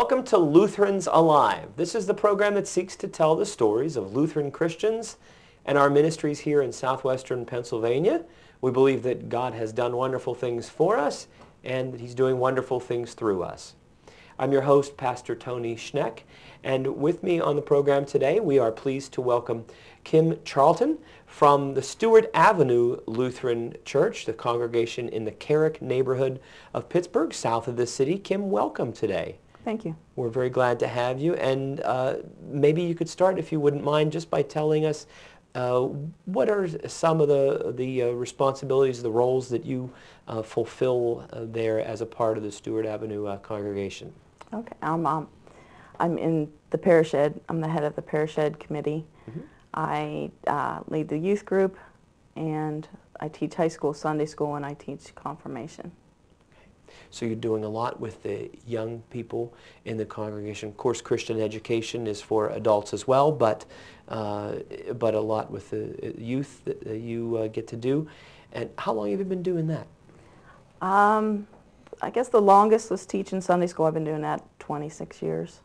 Welcome to Lutherans Alive. This is the program that seeks to tell the stories of Lutheran Christians and our ministries here in southwestern Pennsylvania. We believe that God has done wonderful things for us and that he's doing wonderful things through us. I'm your host, Pastor Tony Schneck, and with me on the program today, we are pleased to welcome Kim Charlton from the Stewart Avenue Lutheran Church, the congregation in the Carrick neighborhood of Pittsburgh, south of the city. Kim, welcome today. Thank you. We're very glad to have you, and uh, maybe you could start, if you wouldn't mind, just by telling us uh, what are some of the, the uh, responsibilities, the roles that you uh, fulfill uh, there as a part of the Stewart Avenue uh, congregation? Okay. Um, um, I'm in the parish ed. I'm the head of the parish ed committee. Mhm. I uh, lead the youth group, and I teach high school Sunday school, and I teach confirmation. So you're doing a lot with the young people in the congregation. Of course, Christian education is for adults as well, but uh, but a lot with the youth that uh, you uh, get to do. And how long have you been doing that? Um, I guess the longest was teaching Sunday school. I've been doing that 26 years,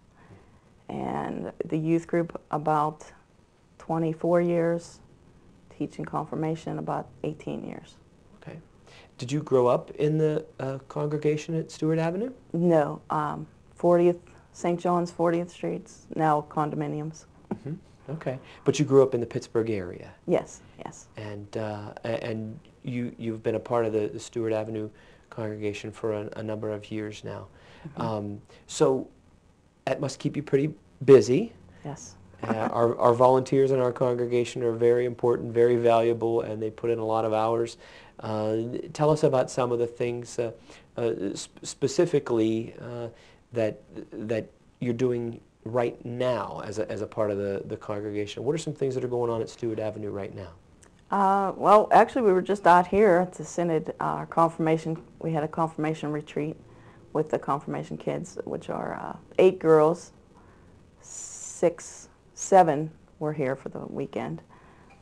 and the youth group about 24 years. Teaching confirmation about 18 years. Did you grow up in the uh, congregation at Stewart Avenue? No, um, 40th St. John's 40th Streets now condominiums. hmm Okay. But you grew up in the Pittsburgh area, Yes, yes. and uh, and you you've been a part of the, the Stewart Avenue congregation for a, a number of years now. Mm-hmm. Um, so that must keep you pretty busy. Yes. Uh, our, our volunteers in our congregation are very important, very valuable, and they put in a lot of hours. Uh, tell us about some of the things uh, uh, sp- specifically that that you're doing right now as a, as a part of the, the congregation. What are some things that are going on at Stewart Avenue right now? Uh, well, actually, we were just out here at the Synod uh, confirmation. We had a confirmation retreat with the confirmation kids, which are uh, eight girls, six, seven were here for the weekend.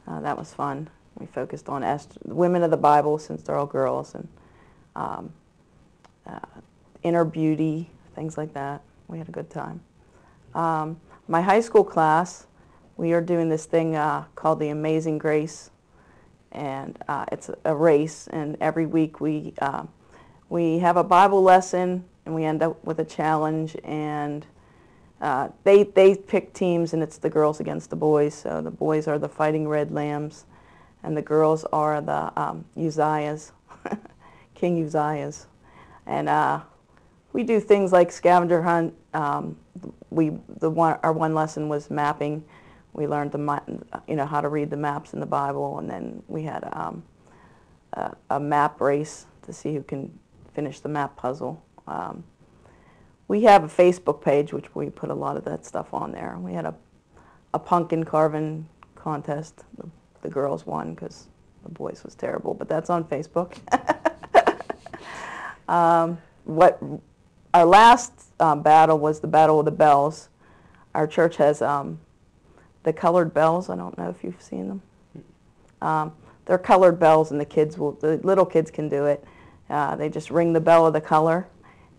That was fun. We focused on women of the Bible, since they're all girls, and um, uh, inner beauty, things like that. We had a good time. Um, my high school class, we are doing this thing uh, called the Amazing Grace, and uh, it's a race. And every week we uh, we have a Bible lesson, and we end up with a challenge. And uh, they they pick teams, and it's the girls against the boys. So the boys are the Fighting Red Lambs, and the girls are the um, Uzziahs, King Uzziahs, and uh, we do things like scavenger hunt. Um, we the one our one lesson was mapping. We learned the you know how to read the maps in the Bible, and then we had um, a, a map race to see who can finish the map puzzle. Um, we have a Facebook page which we put a lot of that stuff on there. We had a a pumpkin carving contest. The, girls won because the boys was terrible, but that's on Facebook. um, what our last um, battle was the Battle of the Bells. Our church has um, the colored bells. I don't know if you've seen them. Um, they're colored bells, and the kids will, the little kids can do it. Uh, they just ring the bell of the color,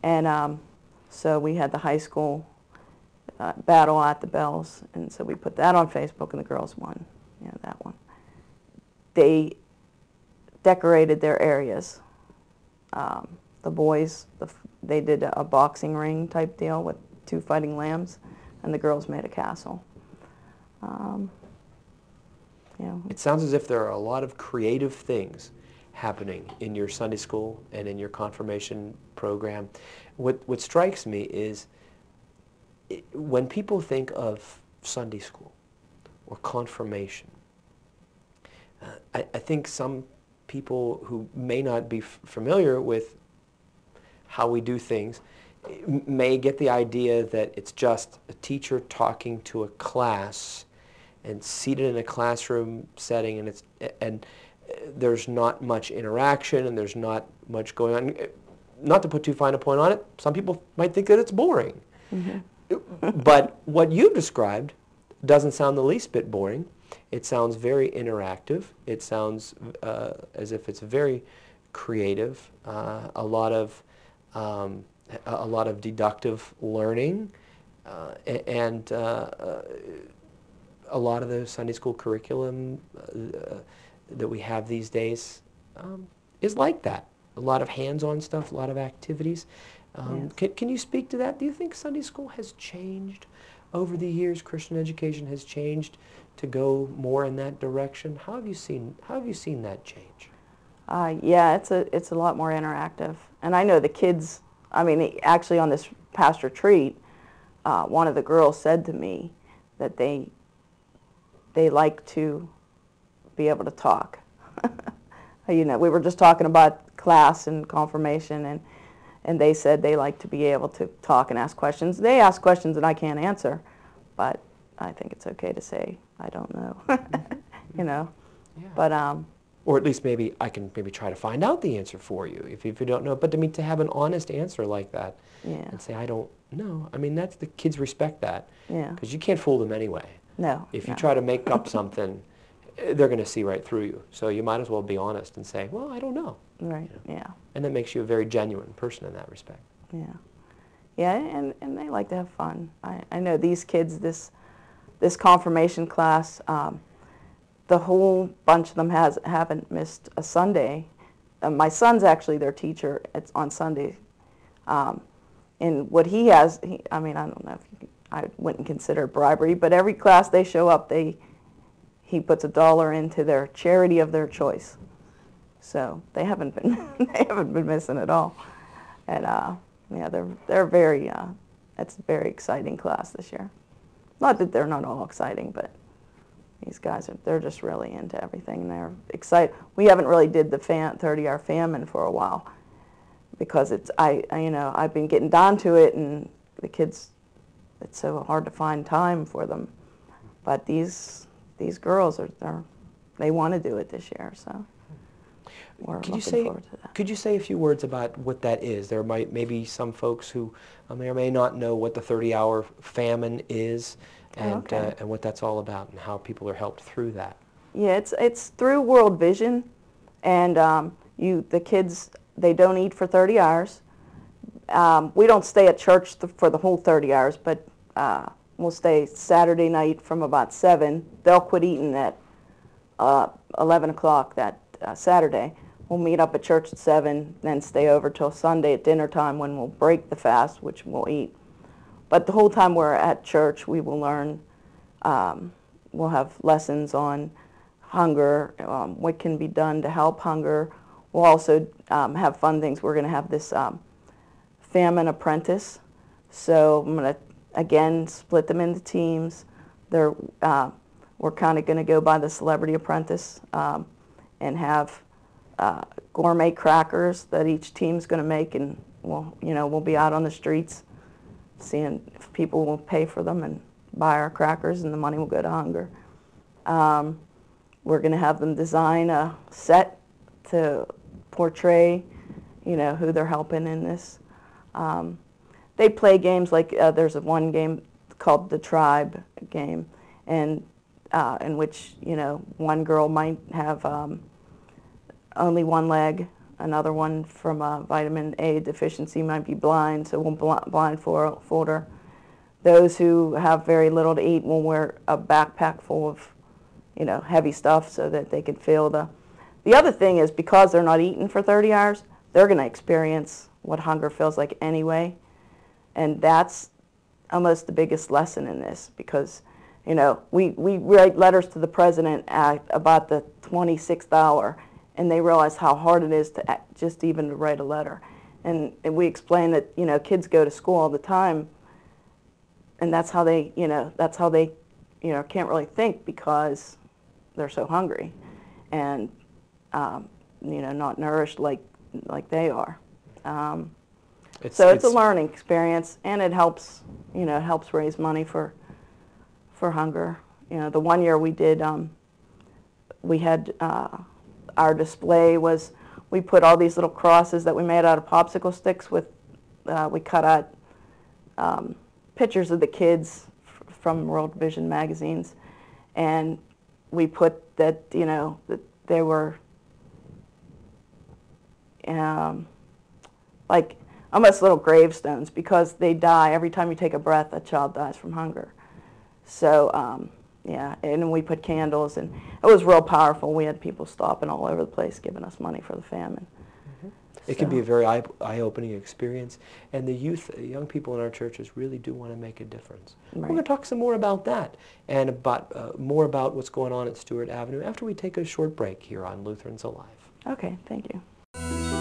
and um, so we had the high school uh, battle at the bells, and so we put that on Facebook, and the girls won. Yeah, that one. They decorated their areas. Um, the boys, the, they did a boxing ring type deal with two fighting lambs, and the girls made a castle. Um, you know, It sounds as if there are a lot of creative things happening in your Sunday school and in your confirmation program. What, what strikes me is i- when people think of Sunday school or confirmation, I, I think some people who may not be f- familiar with how we do things may get the idea that it's just a teacher talking to a class and seated in a classroom setting and it's and uh, there's not much interaction and there's not much going on. Uh, not to put too fine a point on it some people might think that it's boring. But what you've described doesn't sound the least bit boring it sounds very interactive it sounds uh, as if it's very creative uh, a lot of um, a, lot of deductive learning, uh, and uh, uh, a lot of the Sunday school curriculum uh, that we have these days um, is like that. A lot of hands-on stuff, a lot of activities. Um, Yes. can, can you speak to that? Do you think Sunday school has changed over the years? Christian education has changed to go more in that direction. How have you seen How have you seen that change? Uh, yeah, it's a it's a lot more interactive, and I know the kids. I mean, actually, on this past retreat, uh, one of the girls said to me that they they like to be able to talk. you know, we were just talking about class and confirmation, and and they said they like to be able to talk and ask questions. They ask questions that I can't answer, but I think it's okay to say I don't know. you know, Yeah. but um, or at least maybe I can maybe try to find out the answer for you if, if you don't know. But I mean, to have an honest answer like that yeah, and say I don't know. I mean, that's the kids respect that yeah. because you can't fool them anyway. No. If you no. try to make up something, eh, they're going to see right through you. So you might as well be honest and say, well, I don't know. Right. Yeah. And that makes you a very genuine person in that respect. Yeah. Yeah, and, and they like to have fun. I, I know these kids, this this confirmation class, um, the whole bunch of them has haven't missed a Sunday. Uh, my son's actually their teacher. It's on Sunday, um, and what he has, he, I mean, I don't know if you, I wouldn't consider bribery, but every class they show up, they he puts a dollar into their charity of their choice. So they haven't been they haven't been missing at all, and uh, yeah, they're they're very uh, it's a very exciting class this year. Not that they're not all exciting, but these guys are they're just really into everything they're excited. We haven't really did the fam- 30-hour famine for a while because it's I, I you know I've been getting down to it and the kids it's so hard to find time for them, but these these girls are they want to do it this year so we're Could you say forward to that. could you say a few words about what that is? There might maybe some folks who uh, may or may not know what the 30-hour famine is Oh, and okay. uh, and what that's all about and how people are helped through that. Yeah, it's it's through World Vision, and um, you the kids they don't eat for 30 hours. Um, we don't stay at church th- for the whole 30 hours, but uh, we'll stay Saturday night from about seven. They'll quit eating at uh, 11 o'clock that uh, Saturday. We'll meet up at church at seven, then stay over till Sunday at dinner time when we'll break the fast, which we'll eat. But the whole time we're at church, we will learn. Um, we'll have lessons on hunger, um, what can be done to help hunger. We'll also um, have fun things. We're going to have this um, famine apprentice. So I'm going to again split them into teams. They're uh, we're kind of going to go by the celebrity apprentice um, and have uh, gourmet crackers that each team's going to make, and we'll you know we'll be out on the streets seeing if people will pay for them and buy our crackers, and the money will go to hunger. Um, we're going to have them design a set to portray, you know, who they're helping in this. Um, they play games like uh, there's a one game called the Tribe game, and uh, in which you know one girl might have um, only one leg, another one from a vitamin A deficiency might be blind, so we'll bl- blindfold her. Those who have very little to eat will wear a backpack full of, you know, heavy stuff so that they can feel the. The other thing is because they're not eating for 30 hours, they're going to experience what hunger feels like anyway, and that's almost the biggest lesson in this because, you know, we, we write letters to the president at about the 26th hour, and they realize how hard it is to act, just even to write a letter. And, and we explain that, you know, kids go to school all the time, and that's how they, you know, that's how they, you know, can't really think because they're so hungry, and, um, you know, not nourished like, like they are. Um, so it's, a learning experience, and it helps, you know, it helps raise money for, for hunger. You know, the one year we did, um, we had uh, our display was we put all these little crosses that we made out of popsicle sticks with, uh, we cut out um, pictures of the kids from World Vision magazines, and we put that, you know, that they were um, like almost little gravestones because they die every time you take a breath. A child dies from hunger. So um, yeah, and we put candles, and it was real powerful. We had people stopping all over the place, giving us money for the famine. It can be a very eye- eye-opening experience, and the youth, young people in our churches really do want to make a difference. We're going to talk some more about that and about uh, more about what's going on at Stewart Avenue after we take a short break here on Lutherans Alive. Okay, thank you.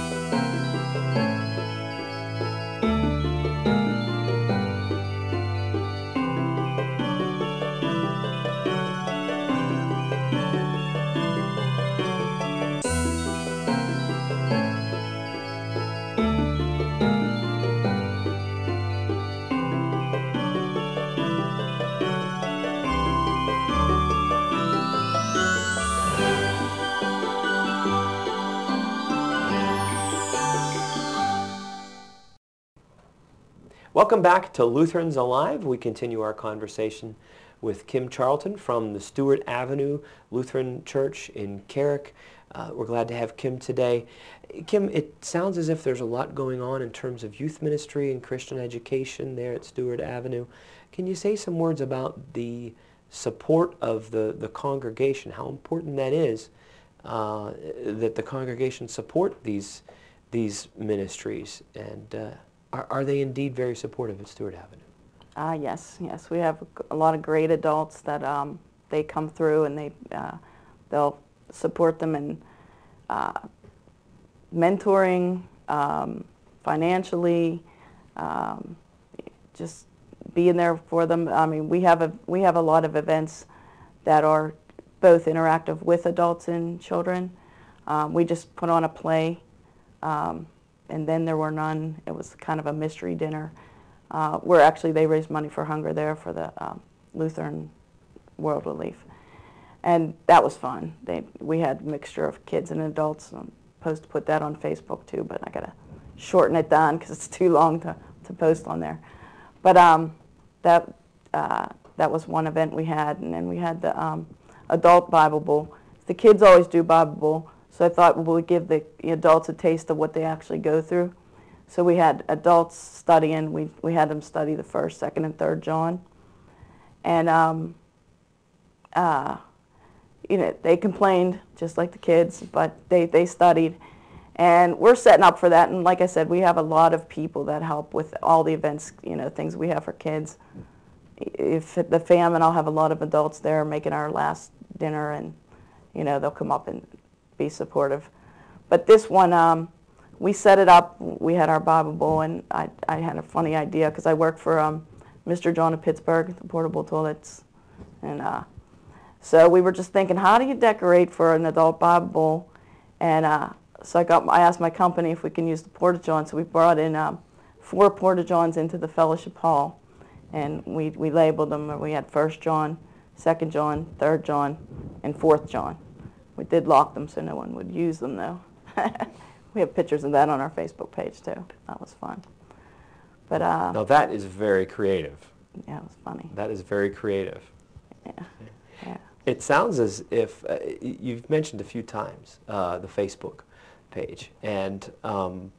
Welcome back to Lutherans Alive. We continue our conversation with Kim Charlton from the Stewart Avenue Lutheran Church in Carrick. Uh, we're glad to have Kim today. Kim, it sounds as if there's a lot going on in terms of youth ministry and Christian education there at Stewart Avenue. Can you say some words about the support of the, the congregation, how important that is uh, that the congregation support these, these ministries, and uh, are, are they indeed very supportive at Stewart Avenue? Uh, yes, yes, we have a lot of great adults that um, they come through and they uh, they'll support them in uh, mentoring, um, financially, um, just being there for them. I mean, we have a we have a lot of events that are both interactive with adults and children. Um, we just put on a play, um, and then there were none. It was kind of a mystery dinner uh, where actually they raised money for hunger there for the um, Lutheran World Relief. And that was fun. They, we had a mixture of kids and adults. I'm supposed to put that on Facebook too, but I got to shorten it down because it's too long to, to post on there. But um, that, uh, that was one event we had. And then we had the um, adult Bible Bowl. The kids always do Bible Bowl, so I thought we would give the adults a taste of what they actually go through. So we had adults studying. We we had them study the first, second, and third John, and um, uh, you know they complained just like the kids, but they they studied, and we're setting up for that. And like I said, we have a lot of people that help with all the events, you know, things we have for kids. If the famine, I'll have a lot of adults there making our last dinner, and you know they'll come up and be supportive. But this one. Um, we set it up. We had our Bible Bowl, and I, I had a funny idea because I work for um, Mr. John of Pittsburgh, the portable toilets, and uh, so we were just thinking, how do you decorate for an adult Bible Bowl? And uh, so I got, I asked my company if we can use the porta john. So we brought in um, four porta johns into the fellowship hall, and we we labeled them. We had First John, Second John, Third John, and Fourth John. We did lock them so no one would use them though. We have pictures of that on our Facebook page too. That was fun. But uh, Now that is very creative. yeah, it was funny. That is very creative. Yeah, yeah. It sounds as if uh, y- you've mentioned a few times uh, the Facebook page, and um,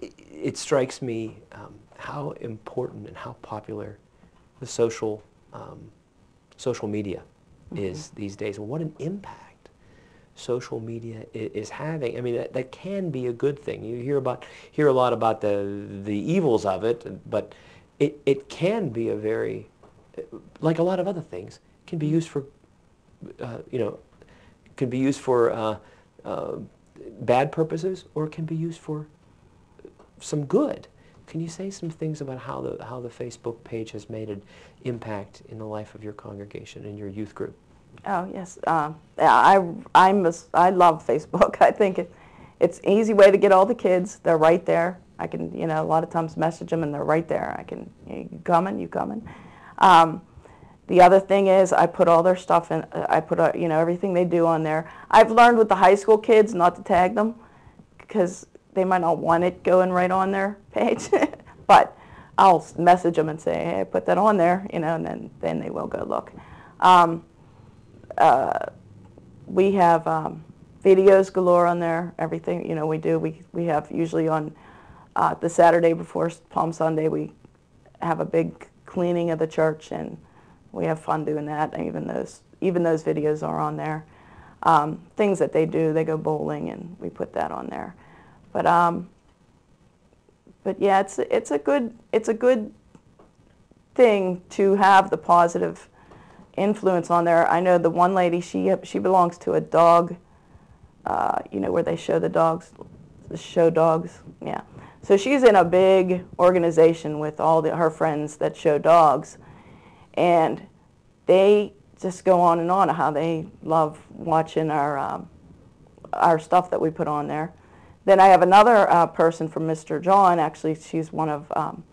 it, it strikes me um, how important and how popular the social um, social media is these days, and what an impact social media is having. I mean, that, that can be a good thing. You hear about hear a lot about the the evils of it, but it it can be a very like a lot of other things can be used for uh, you know can be used for uh, uh, bad purposes or can be used for some good. Can you say some things about how the how the Facebook page has made an impact in the life of your congregation and your youth group? Oh yes. Yeah, I I'm a, I love Facebook. I think it, it's an easy way to get all the kids. They're right there. I can you know a lot of times message them and they're right there. I can you coming, you coming. Um, the other thing is I put all their stuff in. I put uh, you know everything they do on there. I've learned with the high school kids not to tag them because they might not want it going right on their page. but I'll message them and say, hey, I put that on there, you know, and then then they will go look. Um, uh, we have um, videos galore on there. Everything you know we do. We we have usually on uh, the Saturday before Palm Sunday, we have a big cleaning of the church, and we have fun doing that. And even those even those videos are on there. Um, things that they do, they go bowling, and we put that on there. But um, but yeah, it's it's a good it's a good thing to have the positive influence on there. I know the one lady she she belongs to a dog, uh, you know where they show the dogs, the show dogs, yeah. So she's in a big organization with all the, her friends that show dogs, and they just go on and on how they love watching our um, our stuff that we put on there. Then I have another uh, person from Mr. John. Actually, she's one of um,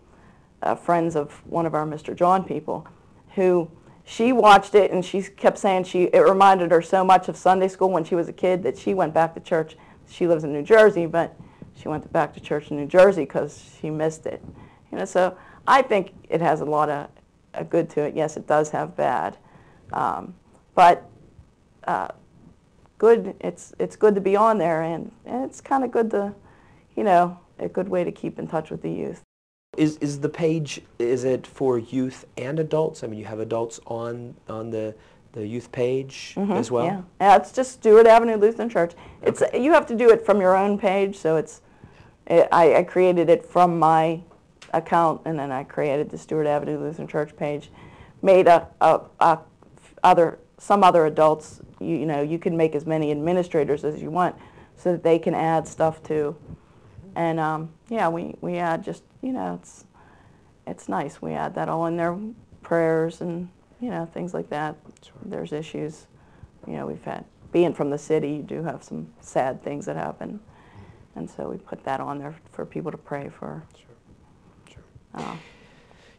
uh, friends of one of our Mr. John people, who she watched it and she kept saying she it reminded her so much of Sunday school when she was a kid that she went back to church. She lives in New Jersey, but she went back to church in New Jersey because she missed it. You know, so I think it has a lot of a good to it. Yes, it does have bad, um, but uh, good. It's it's good to be on there, and, and it's kind of good to, you know, a good way to keep in touch with the youth. Is is the page is it for youth and adults? I mean, you have adults on on the the youth page Mhm, as well. Yeah, yeah. It's just Stewart Avenue Lutheran Church. It's you have to do it from your own page, so it's. It, I, I created it from my account, and then I created the Stewart Avenue Lutheran Church page. Made a, a, a other some other adults. You, you know, you can make as many administrators as you want, so that they can add stuff to. And um, yeah, we we add just you know it's it's nice. We add that all in there, prayers and you know things like that. Sure. There's issues, you know, we've had being from the city, you do have some sad things that happen, and so we put that on there for people to pray for. Sure. Sure. Uh,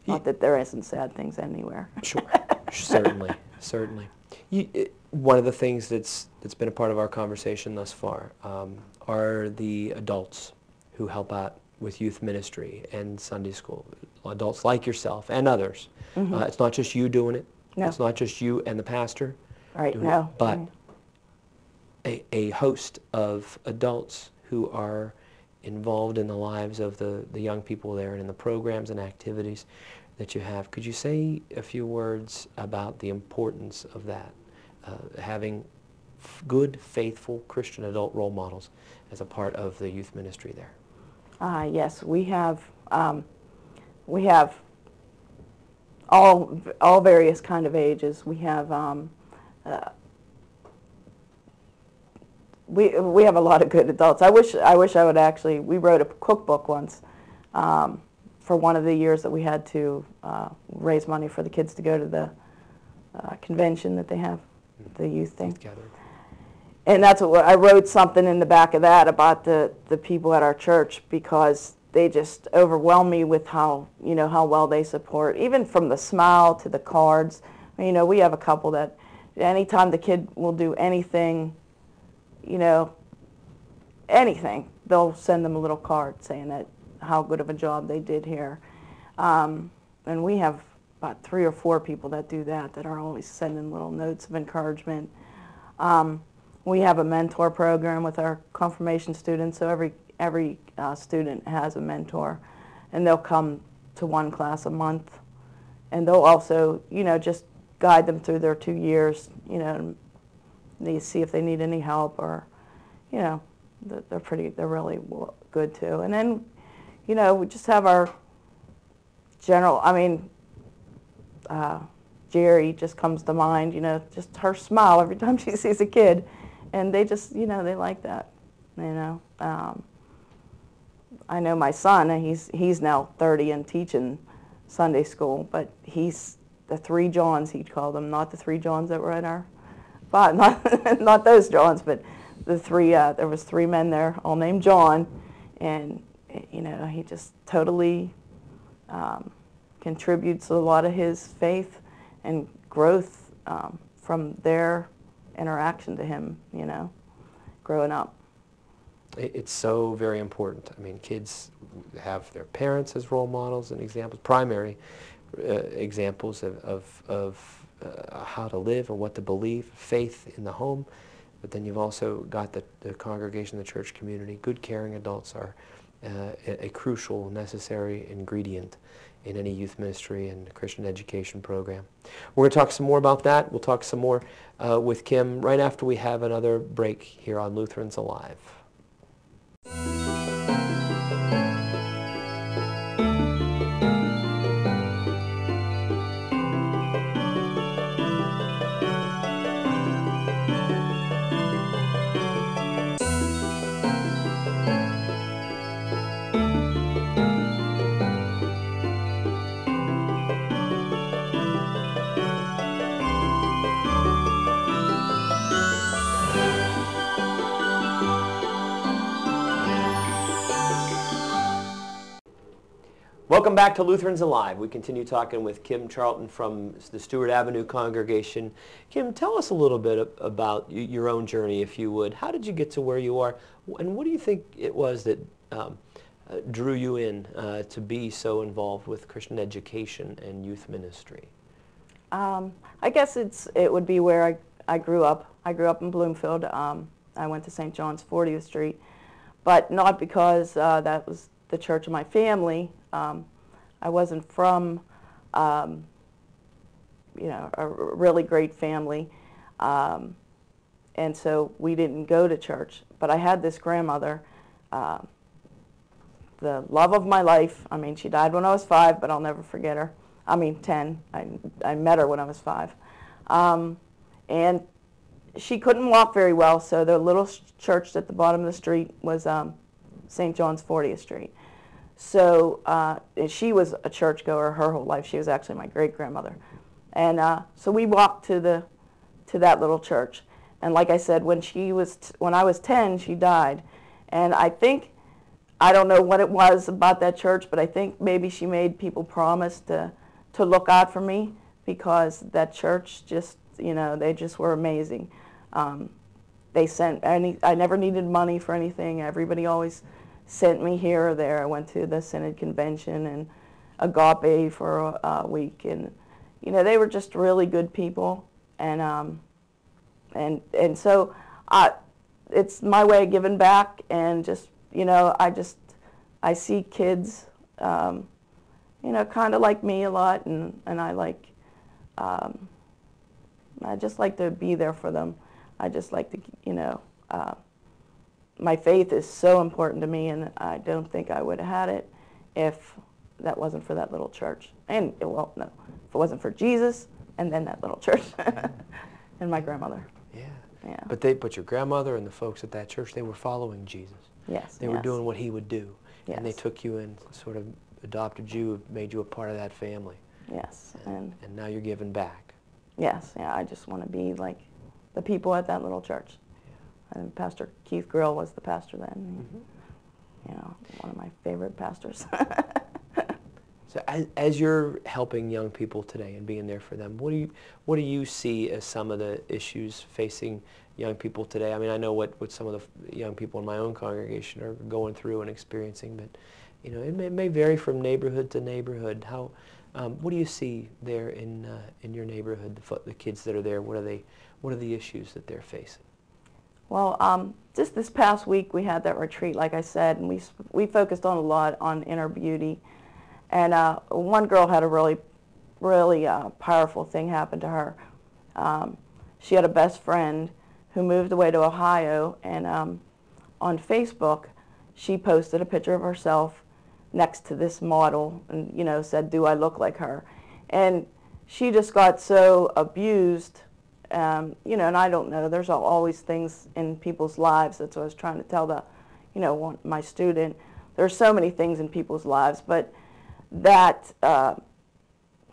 not that there isn't sad things anywhere. Sure, certainly, certainly. You, it, one of the things that's that's been a part of our conversation thus far um, are the adults who help out with youth ministry and Sunday school. Adults like yourself and others. Uh, it's not just you doing it. No. It's not just you and the pastor. Right? doing it, No. But a, a host of adults who are involved in the lives of the, the young people there and in the programs and activities that you have. Could you say a few words about the importance of that, uh, having good, faithful Christian adult role models as a part of the youth ministry there? Uh, yes, we have um, we have all all various kind of ages. We have um, uh, we we have a lot of good adults. I wish I wish I would actually. We wrote a cookbook once um, for one of the years that we had to uh, raise money for the kids to go to the uh, convention that they have, the youth thing. Together. And that's what I wrote something in the back of that about the, the people at our church because they just overwhelm me with how you know how well they support, even from the smile to the cards. You know, we have a couple that anytime the kid will do anything, you know, anything, they'll send them a little card saying that how good of a job they did here. Um, and we have about three or four people that do that that are always sending little notes of encouragement. Um, we have a mentor program with our confirmation students, so every every uh, student has a mentor, and they'll come to one class a month, and they'll also, you know, just guide them through their two years, you know, and see if they need any help or, you know, they're pretty, they're really good too. And then, you know, we just have our general, I mean, uh, Jerry just comes to mind, you know, just her smile every time she sees a kid. And they just, you know, they like that, you know. Um, I know my son, and he's, he's now 30 and teaching Sunday school, but he's the three Johns, he'd call them, not the three Johns that were in our, but not, not those Johns, but the three, uh, there was three men there, all named John, and, you know, he just totally um, contributes a lot of his faith and growth um, from their interaction to him, you know, growing up. It's so very important. I mean, kids have their parents as role models and examples, primary uh, examples of, of, of uh, how to live and what to believe, faith in the home. But then you've also got the, the congregation, the church community. Good, caring adults are a, a crucial, necessary ingredient in any youth ministry and Christian education program. We're going to talk some more about that. We'll talk some more uh, with Kim right after we have another break here on Lutherans Alive. Welcome back to Lutherans Alive. We continue talking with Kim Charlton from the Stewart Avenue congregation. Kim, tell us a little bit about your own journey, if you would. How did you get to where you are, and what do you think it was that um, uh, drew you in uh, to be so involved with Christian education and youth ministry? Um, I guess it's it would be where I, I grew up. I grew up in Bloomfield. Um, I went to St. John's 40th Street, but not because uh, that was the church of my family. Um, I wasn't from, um, you know, a really great family. Um, and so we didn't go to church. But I had this grandmother, uh, the love of my life. I mean, she died when I was five, but I'll never forget her. I mean, 10. I, I met her when I was five. Um, and she couldn't walk very well, so the little church at the bottom of the street was um, St. John's 40th Street. So uh, she was a churchgoer her whole life. She was actually my great grandmother, and uh, so we walked to the to that little church. And like I said, when she was when I was ten, she died, and I think I don't know what it was about that church, but I think maybe she made people promise to to look out for me because that church just you know they just were amazing. Um, they sent any I never needed money for anything. Everybody always sent me here or there. I went to the Synod convention and Agape for a, a week, and you know they were just really good people, and um, and and so I, it's my way of giving back, and just you know I just I see kids, um, you know, kind of like me a lot, and and I like. Um, I just like to be there for them. I just like to, you know, uh, my faith is so important to me, and I don't think I would have had it if that wasn't for that little church. And, well, no, if it wasn't for Jesus and then that little church and my grandmother. Yeah. Yeah. But they, but your grandmother and the folks at that church, they were following Jesus. Yes. They were doing what he would do. Yes. And they took you and sort of adopted you, made you a part of that family. Yes. And, and, and now you're giving back. Yes. Yeah. I just want to be like the people at that little church and Pastor Keith Grill was the pastor then. Mm-hmm. You know, one of my favorite pastors. so as, as you're helping young people today and being there for them, what do you what do you see as some of the issues facing young people today? I mean, I know what, what some of the young people in my own congregation are going through and experiencing, but you know, it may, it may vary from neighborhood to neighborhood. How um, what do you see there in uh, in your neighborhood? The, the kids that are there, what are they? What are the issues that they're facing? Well, um, just this past week we had that retreat, like I said, and we we focused on a lot on inner beauty. And uh, one girl had a really, really uh, powerful thing happen to her. Um, she had a best friend who moved away to Ohio, and um, on Facebook, she posted a picture of herself next to this model, and you know said, "Do I look like her?" And she just got so abused um, you know, and I don't know. There's always things in people's lives. That's what I was trying to tell the, you know, one, my student. There's so many things in people's lives, but that uh,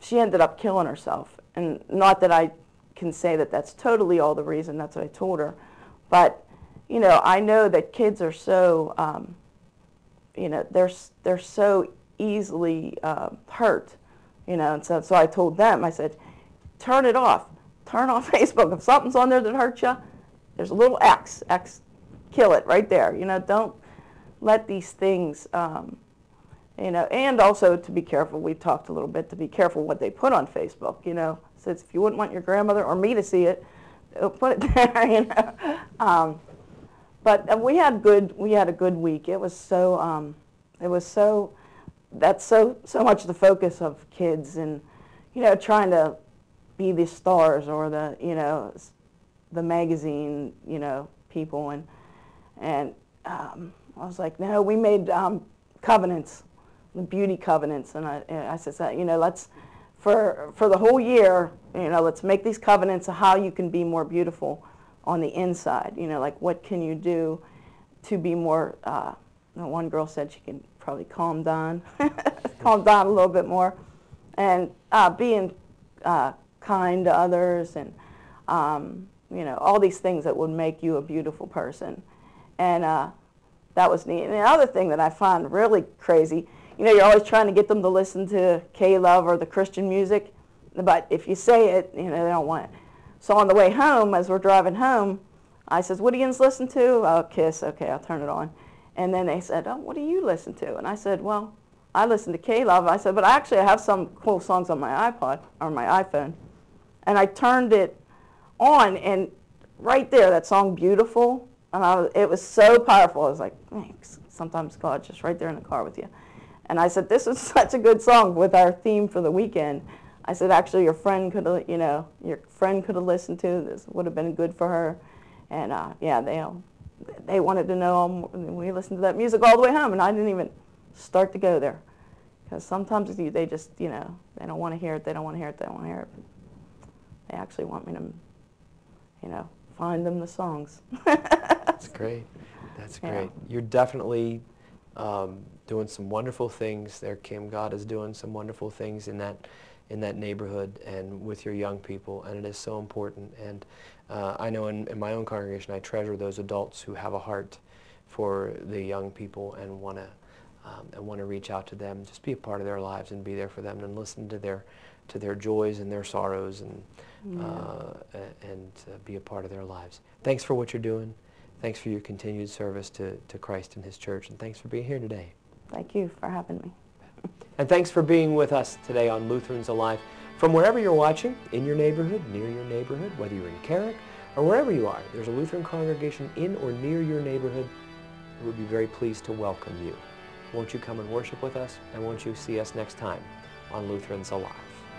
she ended up killing herself. And not that I can say that that's totally all the reason. That's what I told her, but you know, I know that kids are so, um, you know, they're they're so easily uh, hurt, you know, and so so I told them. I said, turn it off turn off Facebook. If something's on there that hurts you, there's a little X. X, kill it right there. You know, don't let these things, um, you know, and also to be careful. We talked a little bit to be careful what they put on Facebook. You know, says if you wouldn't want your grandmother or me to see it, put it there. You know. Um, but uh, we had good. We had a good week. It was so. Um, it was so, that's so, so much the focus of kids and, you know, trying to be the stars or the, you know, the magazine, you know, people. And, and um, I was like, no, we made um, covenants, the beauty covenants. And I, and I said, you know, let's, for, for the whole year, you know, let's make these covenants of how you can be more beautiful on the inside. You know, like what can you do to be more, uh, one girl said she could probably calm down, calm down a little bit more, and uh, being uh, kind to others and, um, you know, all these things that would make you a beautiful person. And uh, that was neat. And the other thing that I find really crazy, you know, you're always trying to get them to listen to K-Love or the Christian music, but if you say it, you know, they don't want it. So on the way home, as we're driving home, I says, what do you listen to? Oh, Kiss. Okay, I'll turn it on. And then they said, oh, what do you listen to? And I said, well, I listen to K-Love. I said, but actually I have some cool songs on my iPod or my iPhone. And I turned it on, and right there, that song "Beautiful," and I it was so powerful. I was like, thanks. Sometimes God's just right there in the car with you. And I said, this is such a good song with our theme for the weekend. I said, actually, your friend could have, you know, your friend could have listened to this. Would have been good for her. And uh, yeah, they all, they wanted to know. We listened to that music all the way home, and I didn't even start to go there because sometimes you, they just, you know, they don't want to hear it. They don't want to hear it. They don't want to hear it. They actually want me to, you know, find them the songs. That's great. That's Yeah. great. You're definitely um, doing some wonderful things there, Kim. God is doing some wonderful things in that in that neighborhood and with your young people, and it is so important. And uh, I know in, in my own congregation, I treasure those adults who have a heart for the young people and want to um, and want to reach out to them, just be a part of their lives and be there for them and listen to their to their joys and their sorrows and uh, and uh, be a part of their lives. Thanks for what you're doing. Thanks for your continued service to, to Christ and His church, and thanks for being here today. Thank you for having me. And thanks for being with us today on Lutherans Alive. From wherever you're watching, in your neighborhood, near your neighborhood, whether you're in Carrick or wherever you are, there's a Lutheran congregation in or near your neighborhood who would be very pleased to welcome you. Won't you come and worship with us? And won't you see us next time on Lutherans Alive?